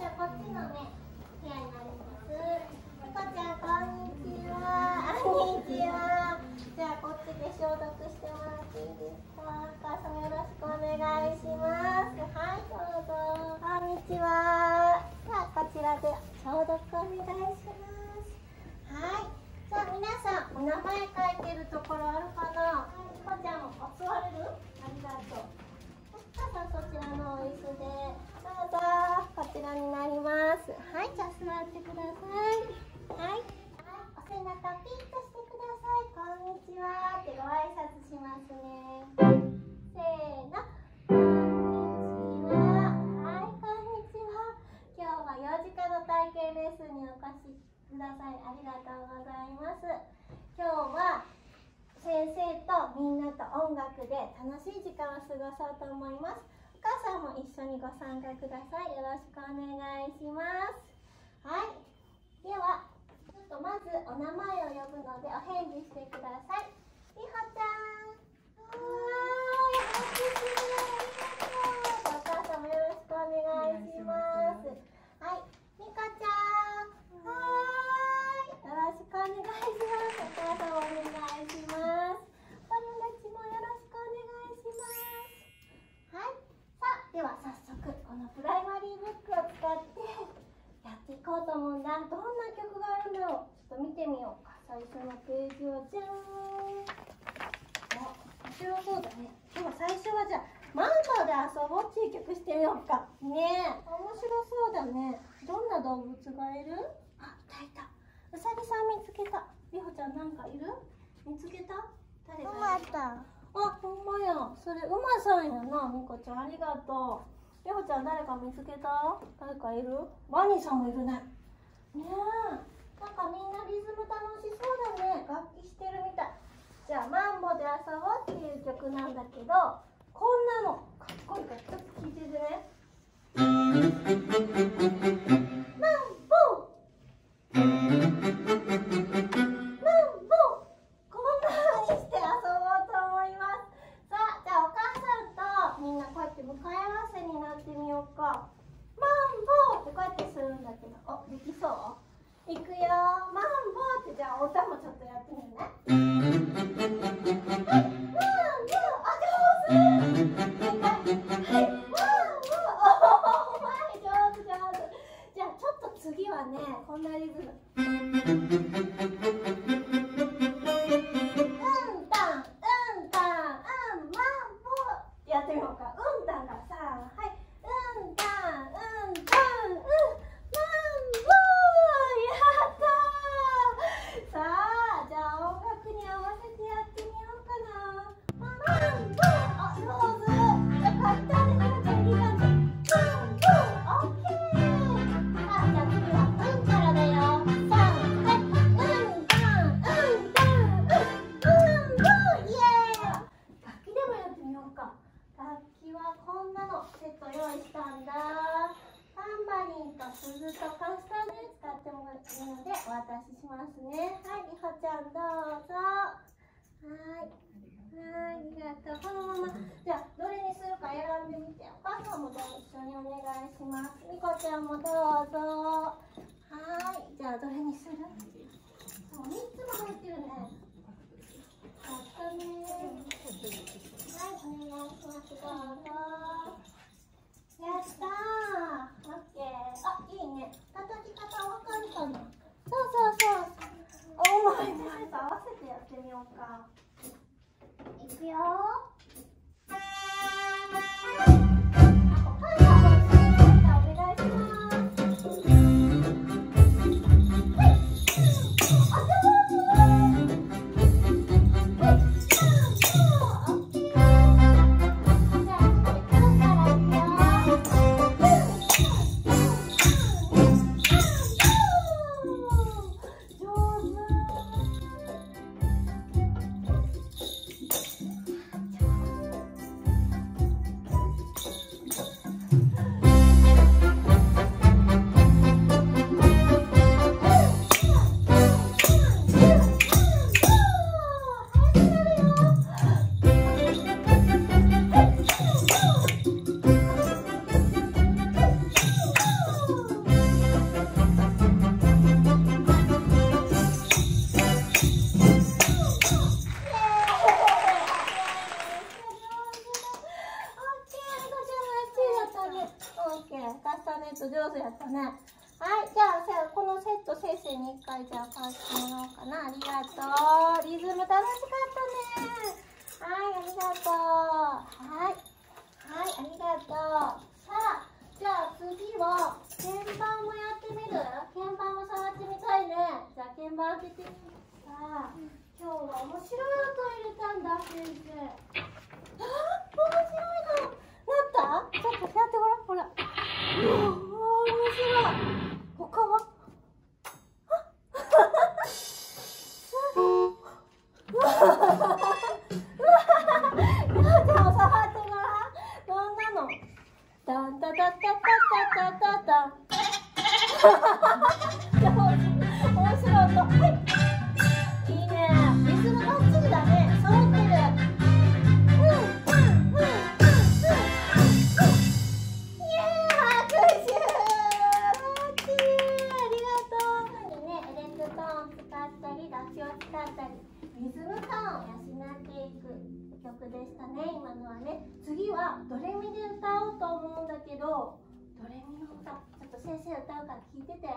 じゃあこっちのね部屋になりますみこちゃんこんにちは。こんにちは。じゃあこっちで消毒してもらっていいですかお母さんよろしくお願いしますは。いどうぞこんにちは。さあこちらで消毒お願いしますは。いじゃあ皆さんお名前書いてるところあるかなみこちゃんも座れるありがとうさあそちらのお椅子でどうぞこちらになります。はいじゃあ座ってください。はい、はい、お背中ピッとしてください。こんにちは。ってご挨拶しますね。せーの。こんにちは。はいこんにちは。今日は幼児科の体験レッスンにお越しください。ありがとうございます。今日は先生とみんなと音楽で楽しい時間を過ごそうと思います。お母さんも一緒にご参加ください。よろしくお願いします。はい。ではちょっとまずお名前を呼ぶのでお返事してください。みほちゃんはーい拍手ありがとうお母さんもよろしくお願いしますはいみかちゃんはーいよろしくお願いしますお母さんもお願いしますお友達もよろしくお願いしますはいさあでは早速このプライマリーブックを使ってやっていこうと思うんだどんな曲があるんだろう。ちょっと見てみようか。最初のページをじゃーん。あ面白そうだね。でも最初はじゃあマンボウで遊ぼうっていう曲してみようか。ねえ。面白そうだね。どんな動物がいる？あいたいた。うさぎさん見つけた。りほちゃんなんかいる？見つけた？誰がいる？あほんまや。それうまさんやな。みこちゃんありがとう。りほちゃん誰か見つけた？誰かいる？ワニさんもいるねねえ。なんかみんなリズム楽しそうだね。楽器してるみたい。じゃあマンボで遊ぼうっていう曲なんだけどこんなのかっこいいからちょっと聴いててねいくよ。マンボウってじゃあお歌もちょっとやってみるね。はい。マンボウあ上手はい。マンボウ。おはい上手上手じゃあちょっと次はねこんなリズム。うんたんうんたんうんマンボってやってみよ使ってもらっていいのでお渡ししますね。はいりほちゃんどうぞ。はい。はいありがとう。このまま。じゃあどれにするか選んでみてお母さんもじゃあ一緒にお願いします。みこちゃんもどうぞ。はい。じゃあどれにする？そう3つも入ってるね。やったね。はいお願いします。どうぞ。やったーオッケーあいいね。叩き方わかるかな。そうそうそう。お前前と合わせてやってみようか。いくよに一回じゃあ返してもらおうかなありがとう。リズム楽しかったね。はいありがとう。はいはいありがとうさあじゃあ次は鍵盤もやってみる？鍵盤も触ってみたいね。じゃあ鍵盤開けてみさあ今日は面白い音入れたんだ先生。ダンタタタタタタタタ。上手。面白い音。曲でしたね、今のはね。次はドレミで歌おうと思うんだけど、ドレミの歌、ちょっと先生歌うから聞いてて。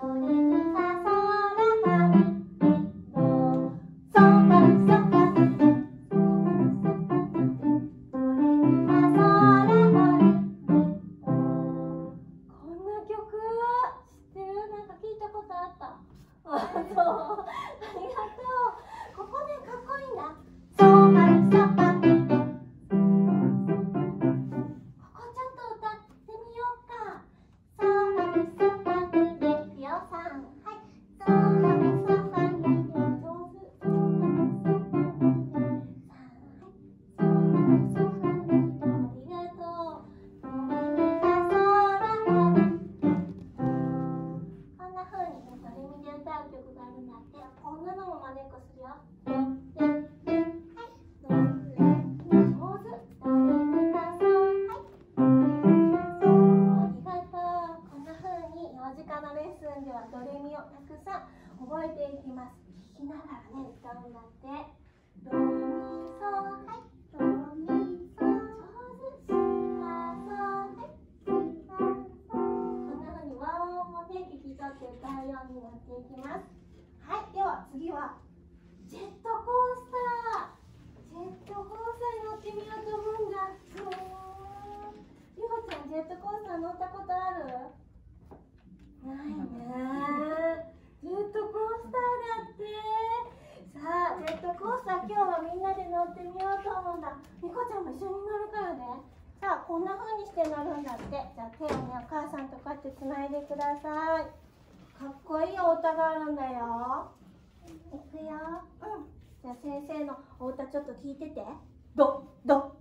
ドレミファソラファミドソラソ 되고 나는 나한테 어느 놈을 만날 것을요? 緒に乗るからね。さあこんな風にして乗るんだって。じゃあ手をねお母さんとこうやってつないでください。かっこいいお歌があるんだよ。いくよ。うん。じゃあ先生のお歌ちょっと聞いてて。ドド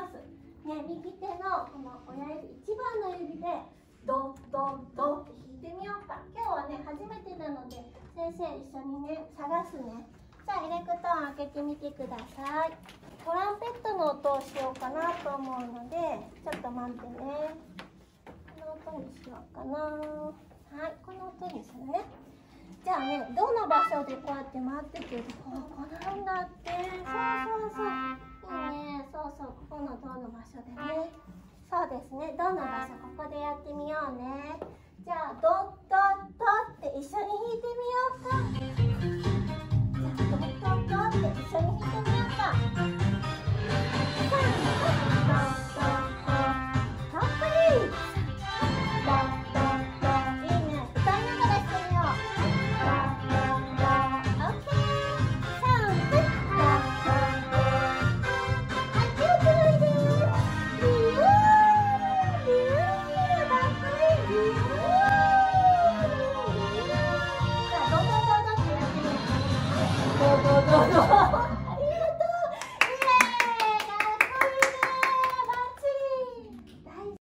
ます。ね右手のこの親指一番の指でドドドって弾いてみようか。今日はね初めてなので先生一緒にね探すね。じゃあエレクトーン開けてみてください。トランペットの音をしようかなと思うのでちょっと待ってね。この音にしようかな。はいこの音にするね。じゃあねどの場所でこうやって待っててここなんだって。そうそうそう。ね。そうそう。ここの塔の場所でね。そうですね。どの場所？ここでやってみようね。じゃあドッドッドって